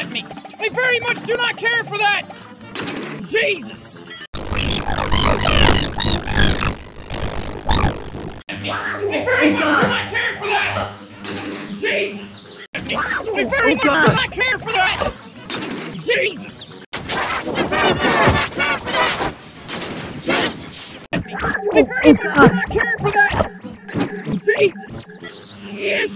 at me. I very much do not care for that. Jesus. I very much do not care for that. Jesus. I very oh, much do not care for that. Jesus. I very much do not care for that. Jesus. Shit.